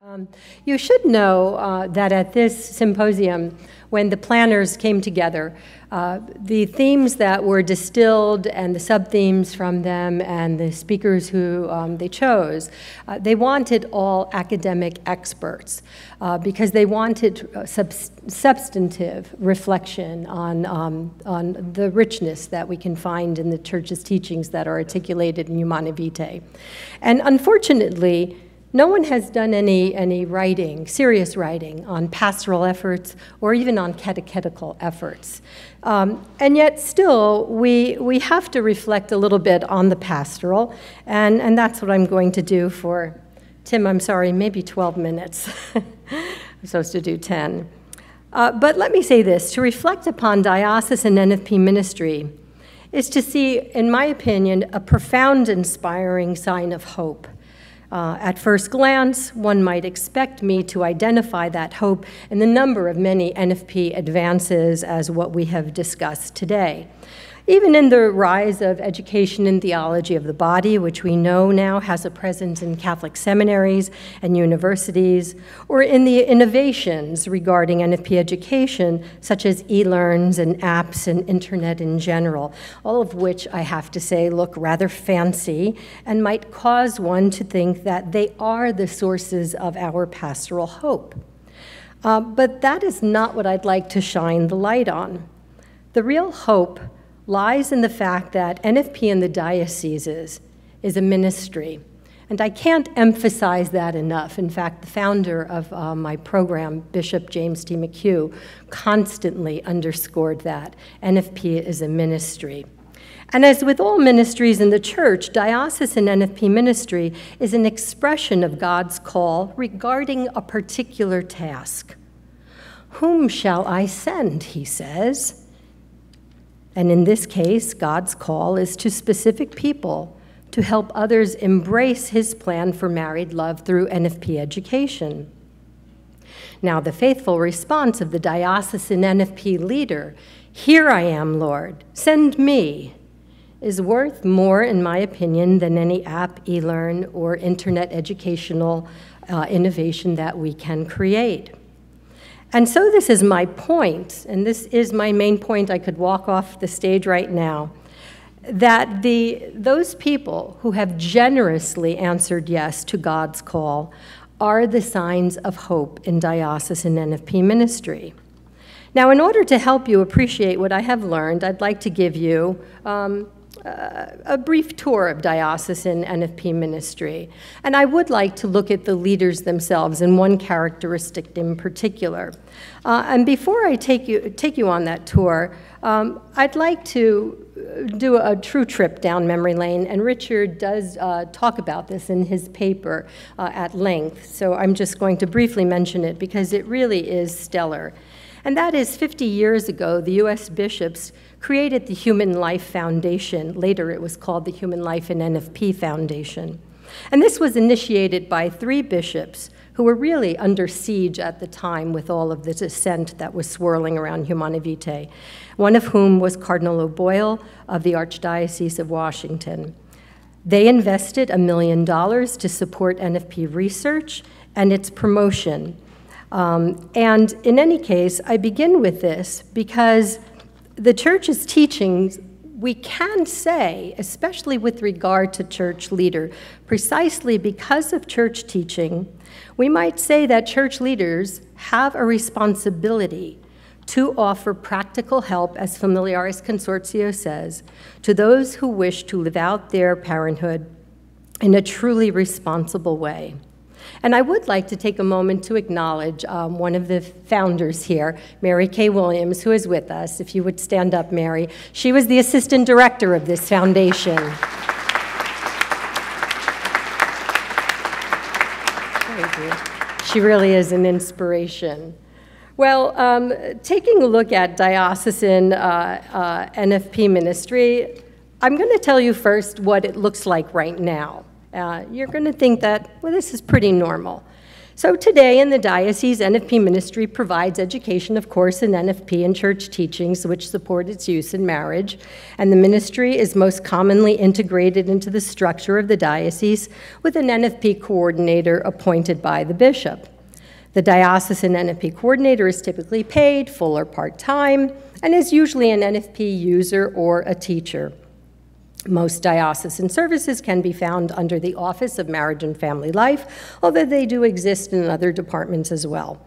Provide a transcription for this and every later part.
Um, you should know uh, that at this symposium, when the planners came together, uh, the themes that were distilled and the sub-themes from them and the speakers who um, they chose, uh, they wanted all academic experts uh, because they wanted uh, sub substantive reflection on, um, on the richness that we can find in the church's teachings that are articulated in Humanae Vitae. And unfortunately, no one has done any, any writing, serious writing, on pastoral efforts or even on catechetical efforts. Um, and yet, still, we, we have to reflect a little bit on the pastoral, and, and that's what I'm going to do for, Tim, I'm sorry, maybe 12 minutes. I'm supposed to do 10. Uh, but let me say this to reflect upon diocesan NFP ministry is to see, in my opinion, a profound, inspiring sign of hope. Uh, at first glance, one might expect me to identify that hope in the number of many NFP advances as what we have discussed today even in the rise of education in theology of the body, which we know now has a presence in Catholic seminaries and universities, or in the innovations regarding NFP education, such as e-learns and apps and internet in general, all of which I have to say look rather fancy and might cause one to think that they are the sources of our pastoral hope. Uh, but that is not what I'd like to shine the light on. The real hope lies in the fact that NFP in the dioceses is a ministry. And I can't emphasize that enough. In fact, the founder of uh, my program, Bishop James T. McHugh, constantly underscored that. NFP is a ministry. And as with all ministries in the church, diocesan NFP ministry is an expression of God's call regarding a particular task. Whom shall I send, he says. And in this case, God's call is to specific people to help others embrace his plan for married love through NFP education. Now, the faithful response of the diocesan NFP leader, Here I am, Lord, send me, is worth more, in my opinion, than any app, e learn, or internet educational uh, innovation that we can create. And so this is my point, and this is my main point. I could walk off the stage right now. That the, those people who have generously answered yes to God's call are the signs of hope in diocesan NFP ministry. Now, in order to help you appreciate what I have learned, I'd like to give you um, a brief tour of diocesan NFP ministry. And I would like to look at the leaders themselves and one characteristic in particular. Uh, and before I take you, take you on that tour, um, I'd like to do a, true trip down memory lane, and Richard does uh, talk about this in his paper uh, at length. So I'm just going to briefly mention it because it really is stellar. And that is 50 years ago, the U.S. bishops created the Human Life Foundation. Later, it was called the Human Life and NFP Foundation. And this was initiated by three bishops who were really under siege at the time with all of the dissent that was swirling around Humanae Vitae, one of whom was Cardinal O'Boyle of the Archdiocese of Washington. They invested a million dollars to support NFP research and its promotion. Um, and in any case, I begin with this because the church's teachings, we can say, especially with regard to church leader, precisely because of church teaching, we might say that church leaders have a responsibility to offer practical help, as Familiaris Consortio says, to those who wish to live out their parenthood in a truly responsible way. And I would like to take a moment to acknowledge um, one of the founders here, Mary Kay Williams, who is with us. If you would stand up, Mary. She was the assistant director of this foundation. She really is an inspiration. Well, um, taking a look at diocesan uh, uh, NFP ministry, I'm going to tell you first what it looks like right now uh, you're going to think that, well, this is pretty normal. So today in the diocese, NFP ministry provides education, of course, in NFP and church teachings, which support its use in marriage. And the ministry is most commonly integrated into the structure of the diocese with an NFP coordinator appointed by the bishop. The diocesan NFP coordinator is typically paid, full or part-time, and is usually an NFP user or a teacher. Most diocesan services can be found under the Office of Marriage and Family Life, although they do exist in other departments as well.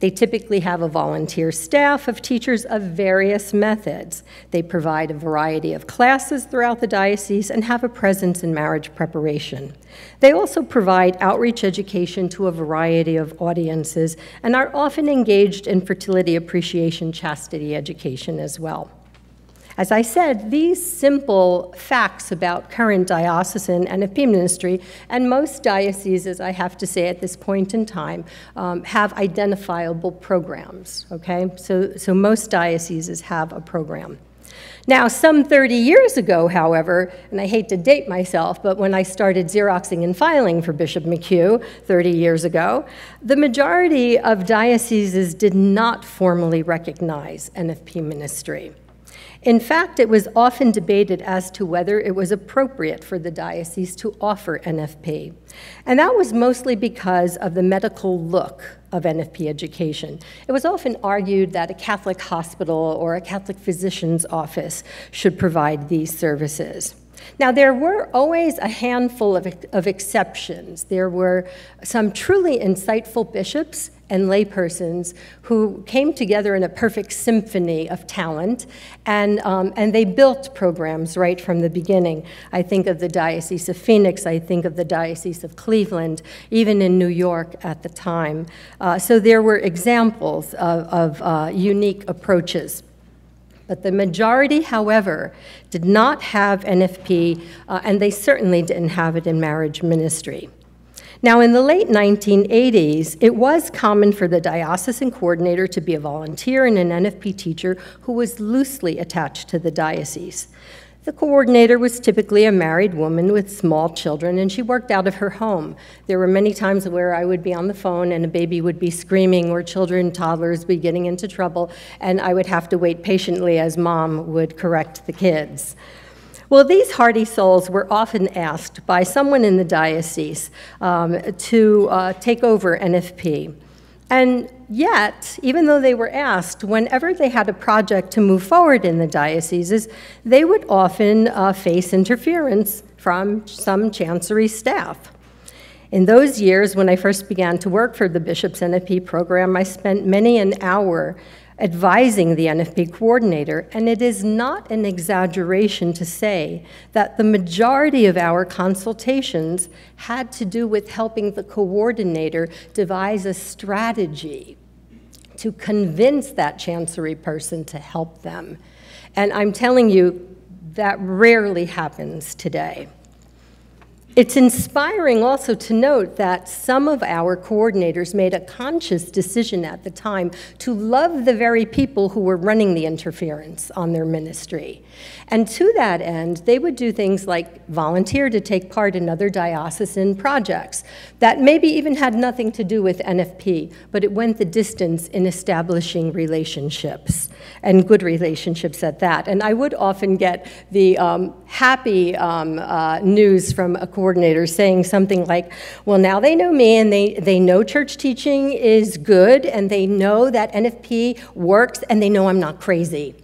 They typically have a volunteer staff of teachers of various methods. They provide a variety of classes throughout the diocese and have a presence in marriage preparation. They also provide outreach education to a variety of audiences and are often engaged in fertility appreciation chastity education as well. As I said, these simple facts about current diocesan and NFP ministry, and most dioceses, I have to say at this point in time, um, have identifiable programs, okay? So, so most dioceses have a program. Now, some 30 years ago, however, and I hate to date myself, but when I started Xeroxing and filing for Bishop McHugh 30 years ago, the majority of dioceses did not formally recognize NFP ministry. In fact, it was often debated as to whether it was appropriate for the diocese to offer NFP. And that was mostly because of the medical look of NFP education. It was often argued that a Catholic hospital or a Catholic physician's office should provide these services. Now, there were always a handful of, of exceptions. There were some truly insightful bishops and laypersons who came together in a perfect symphony of talent, and, um, and they built programs right from the beginning. I think of the Diocese of Phoenix, I think of the Diocese of Cleveland, even in New York at the time. Uh, so there were examples of, of uh, unique approaches. But the majority, however, did not have NFP, uh, and they certainly didn't have it in marriage ministry. Now, in the late 1980s, it was common for the diocesan coordinator to be a volunteer and an NFP teacher who was loosely attached to the diocese. The coordinator was typically a married woman with small children, and she worked out of her home. There were many times where I would be on the phone and a baby would be screaming, or children, toddlers, be getting into trouble, and I would have to wait patiently as mom would correct the kids. Well, these hardy souls were often asked by someone in the diocese um, to uh, take over NFP. And yet, even though they were asked, whenever they had a project to move forward in the dioceses, they would often uh, face interference from some chancery staff. In those years, when I first began to work for the Bishop's NFP program, I spent many an hour advising the NFP coordinator, and it is not an exaggeration to say that the majority of our consultations had to do with helping the coordinator devise a strategy to convince that chancery person to help them. And I'm telling you, that rarely happens today. It's inspiring also to note that some of our coordinators made a conscious decision at the time to love the very people who were running the interference on their ministry. And to that end, they would do things like volunteer to take part in other diocesan projects that maybe even had nothing to do with NFP, but it went the distance in establishing relationships and good relationships at that. And I would often get the um, happy um, uh, news from a coordinator saying something like, well, now they know me and they, they know church teaching is good and they know that NFP works and they know I'm not crazy.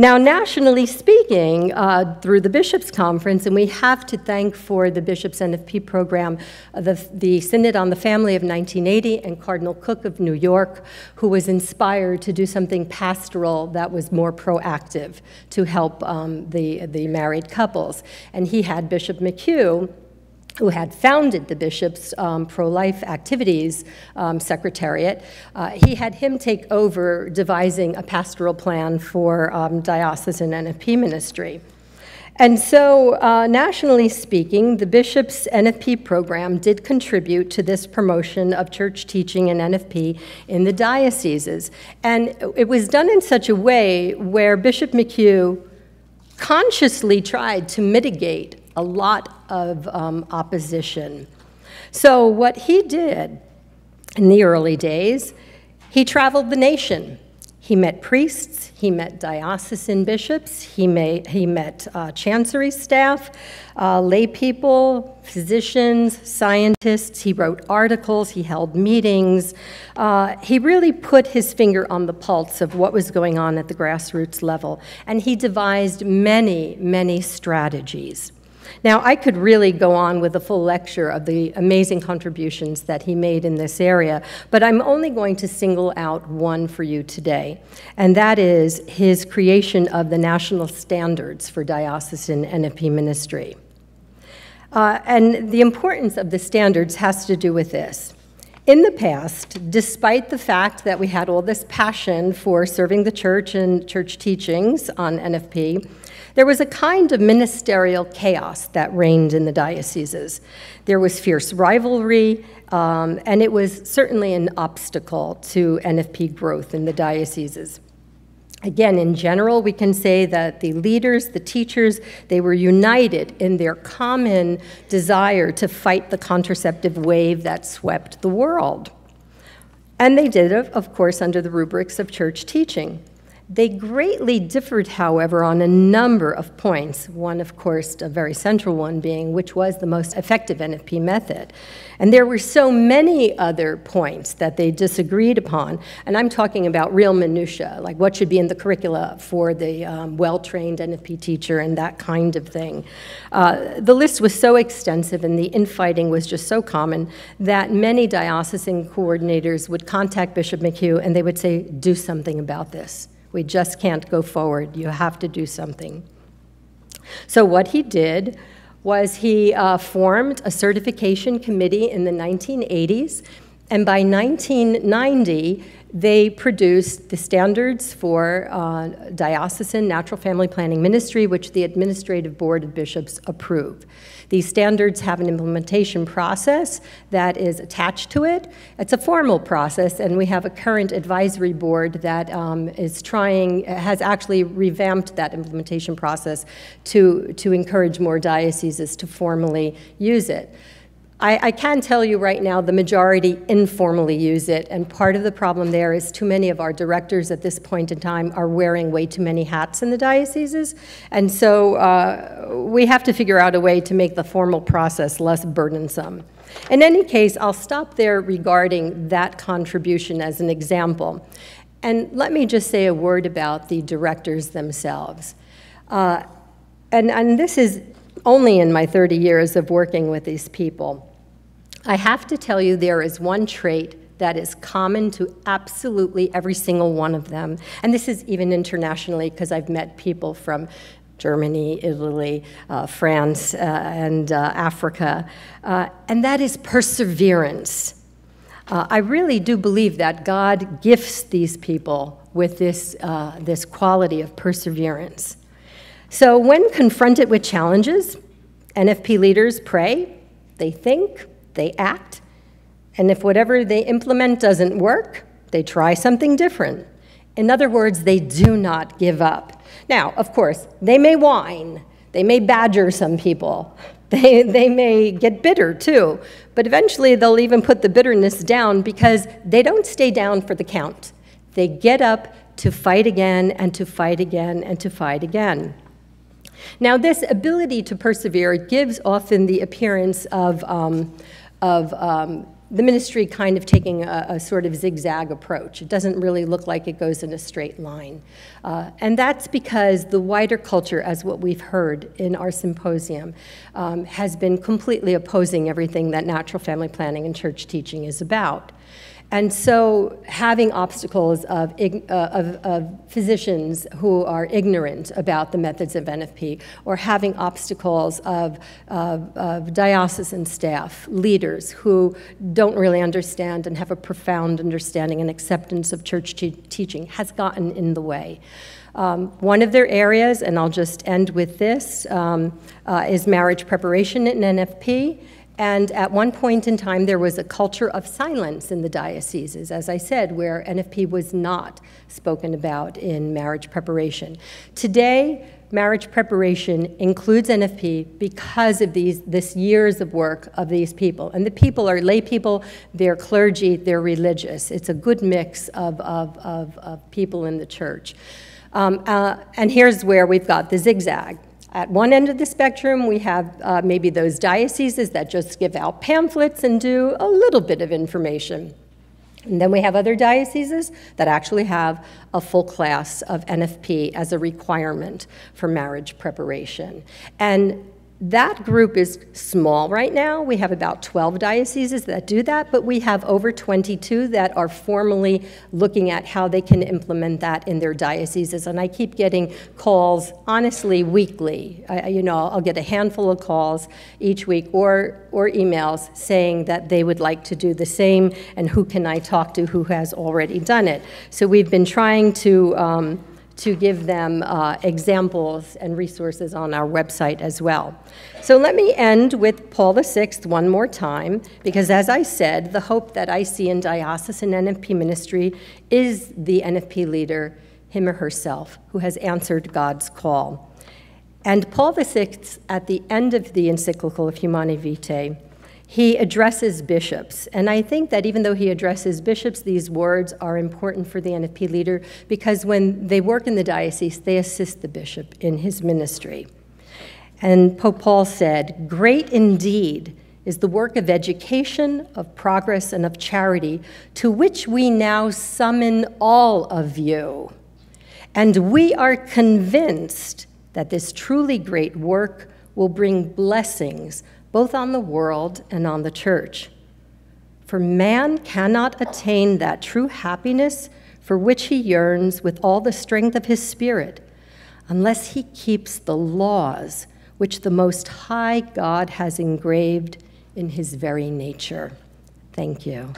Now, nationally speaking, uh, through the Bishops' Conference, and we have to thank for the Bishops' NFP program, uh, the, the Synod on the Family of 1980 and Cardinal Cooke of New York, who was inspired to do something pastoral that was more proactive to help um, the, the married couples. And he had Bishop McHugh who had founded the bishop's um, pro-life activities um, secretariat, uh, he had him take over devising a pastoral plan for um, diocesan NFP ministry. And so, uh, nationally speaking, the bishop's NFP program did contribute to this promotion of church teaching and NFP in the dioceses. And it was done in such a way where Bishop McHugh consciously tried to mitigate a lot of um, opposition. So, what he did in the early days, he traveled the nation. He met priests, he met diocesan bishops, he, may, he met uh, chancery staff, uh, lay people, physicians, scientists. He wrote articles, he held meetings. Uh, he really put his finger on the pulse of what was going on at the grassroots level, and he devised many, many strategies. Now, I could really go on with a full lecture of the amazing contributions that he made in this area, but I'm only going to single out one for you today, and that is his creation of the national standards for diocesan NFP ministry. Uh, and the importance of the standards has to do with this. In the past, despite the fact that we had all this passion for serving the church and church teachings on NFP, there was a kind of ministerial chaos that reigned in the dioceses. There was fierce rivalry, um, and it was certainly an obstacle to NFP growth in the dioceses. Again, in general, we can say that the leaders, the teachers, they were united in their common desire to fight the contraceptive wave that swept the world. And they did it, of course, under the rubrics of church teaching. They greatly differed, however, on a number of points. One, of course, a very central one being which was the most effective NFP method. And there were so many other points that they disagreed upon. And I'm talking about real minutiae, like what should be in the curricula for the um, well trained NFP teacher and that kind of thing. Uh, the list was so extensive and the infighting was just so common that many diocesan coordinators would contact Bishop McHugh and they would say, Do something about this. We just can't go forward. You have to do something. So, what he did was he uh, formed a certification committee in the 1980s, and by 1990, they produced the standards for uh, diocesan natural family planning ministry, which the Administrative Board of Bishops approve. These standards have an implementation process that is attached to it. It's a formal process, and we have a current advisory board that um, is trying, has actually revamped that implementation process to, to encourage more dioceses to formally use it. I, I, can tell you right now the majority informally use it, and part of the problem there is too many of our directors at this point in time are wearing way too many hats in the dioceses, and so uh, we have to figure out a way to make the formal process less burdensome. In any case, I'll stop there regarding that contribution as an example. And let me just say a word about the directors themselves. Uh, and, and this is only in my 30 years of working with these people. I have to tell you, there is one trait that is common to absolutely every single one of them. And this is even internationally because I've met people from Germany, Italy, uh, France, uh, and uh, Africa. Uh, and that is perseverance. Uh, I really do believe that God gifts these people with this, uh, this quality of perseverance. So, when confronted with challenges, NFP leaders pray, they think, they act, and if whatever they implement doesn't work, they try something different. In other words, they do not give up. Now, of course, they may whine, they may badger some people, they, they may get bitter too, but eventually they'll even put the bitterness down because they don't stay down for the count. They get up to fight again and to fight again and to fight again. Now, this ability to persevere gives often the appearance of um, of um, the ministry kind of taking a, a, sort of zigzag approach. It doesn't really look like it goes in a straight line. Uh, and that's because the wider culture, as what we've heard in our symposium, um, has been completely opposing everything that natural family planning and church teaching is about. And so, having obstacles of, uh, of, of, physicians who are ignorant about the methods of NFP, or having obstacles of, of, of diocesan staff, leaders who don't really understand and have a profound understanding and acceptance of church te teaching, has gotten in the way. Um, one of their areas, and I'll just end with this, um, uh, is marriage preparation in NFP. And at one point in time, there was a culture of silence in the dioceses, as I said, where NFP was not spoken about in marriage preparation. Today, marriage preparation includes NFP because of these this years of work of these people. And the people are lay people, they're clergy, they're religious. It's a good mix of, of, of, of people in the church. Um, uh, and here's where we've got the zigzag. At one end of the spectrum, we have uh, maybe those dioceses that just give out pamphlets and do a little bit of information. And then we have other dioceses that actually have a full class of NFP as a requirement for marriage preparation. And that group is small right now. We have about 12 dioceses that do that, but we have over 22 that are formally looking at how they can implement that in their dioceses. And I keep getting calls, honestly, weekly. I, you know, I'll get a handful of calls each week or, or emails saying that they would like to do the same and who can I talk to who has already done it. So we've been trying to um, to give them uh, examples and resources on our website as well. So let me end with Paul VI one more time, because as I said, the hope that I see in diocesan NFP ministry is the NFP leader, him or herself, who has answered God's call. And Paul VI, at the end of the encyclical of Humanae Vitae, he addresses bishops. And I think that even though he addresses bishops, these words are important for the NFP leader because when they work in the diocese, they assist the bishop in his ministry. And Pope Paul said, Great indeed is the work of education, of progress, and of charity, to which we now summon all of you. And we are convinced that this truly great work will bring blessings both on the world and on the church. For man cannot attain that true happiness for which he yearns with all the strength of his spirit unless he keeps the laws which the Most High God has engraved in his very nature. Thank you.